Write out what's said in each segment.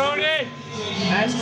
Tony. Let's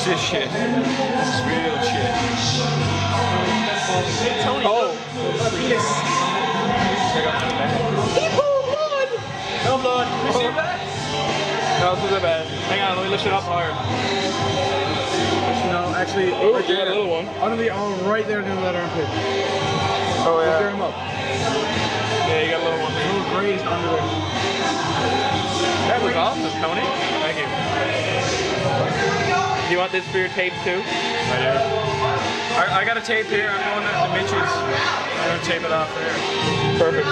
catch this shit. This is real shit. Tony, oh, penis. Check out my bag. Blood. No blood. You see your back? No, this is a bad. Hang on, let me lift it up higher. No, actually, Oh, right you got there. a little one. Under the arm, right there near that armpit. Oh Stir yeah. him up. Yeah, you got a little one. A little grazed under there. That was awesome, Tony. Thank you. Do you want this for your tape too? I do. I, I got a tape here. I'm going to the Mitch's. I'm going to tape it off there. Perfect.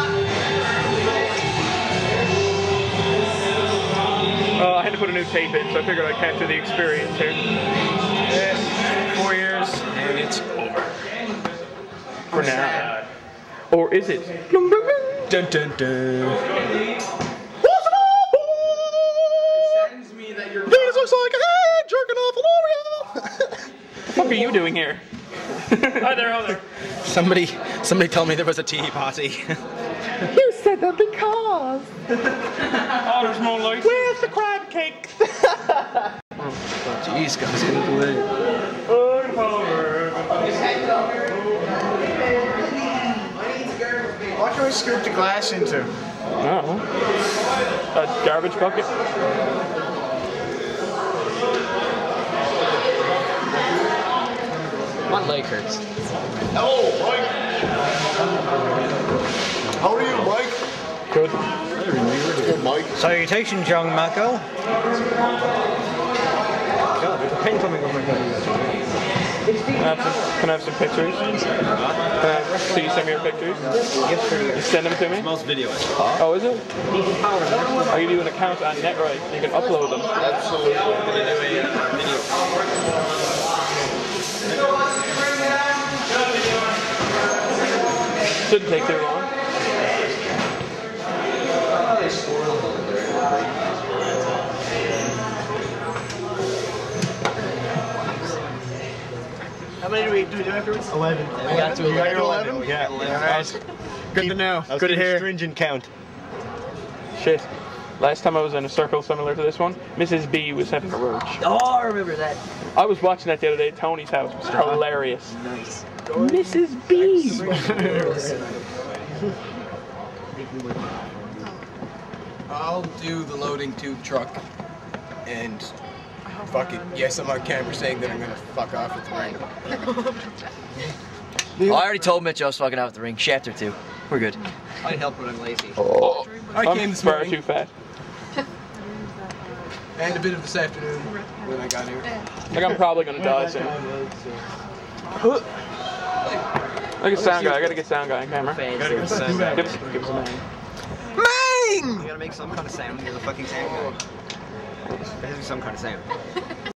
Uh, I had to put a new tape in, so I figured I'd capture the experience here. Yeah, four years, and it's over. For now. Or is it? Dun dun dun. Fuck are you doing here? hi there, hi there. Somebody, somebody told me there was a tea party. You said that because. oh, there's more lights. Where's the crab cakes? Jeez, guys, get it away. What can we scoop the glass into? Oh. A garbage bucket? My leg hurts. Hello, Mike. How are you, Mike? Good. Good, Mike. Salutations, young Mako. God, there's a pen coming over my head. Can I have some, can I have some pictures? Can I see you send me your pictures? You send them to me? Most video. Oh, is it? Are you doing an account on NetRight? You can upload them. Absolutely. Shouldn't take too long. How many do we do afterwards? Eleven. We got to eleven. eleven. eleven. Yeah. 11. Good to know. Good to hear. Stringent count. Shit. Last time I was in a circle similar to this one, Mrs. B was having a roach. Oh, I remember that. I was watching that the other day at Tony's house. It was uh-huh. hilarious. Nice. Mrs. B! I'll do the loading tube truck. And fuck it. Yes, I'm on camera saying that I'm gonna fuck off at the ring. I already told Mitch I was fucking out with the ring. Shaft or two. We're good. I help when I'm lazy. Oh. I I came this far morning too fat. and a bit of this afternoon when I got here. Like I'm probably gonna die soon. Like a sound guy. I gotta get sound guy on camera. Give us, give us a man. You gotta make some kind of sound. You're the fucking sound guy. There has to be some kind of sound.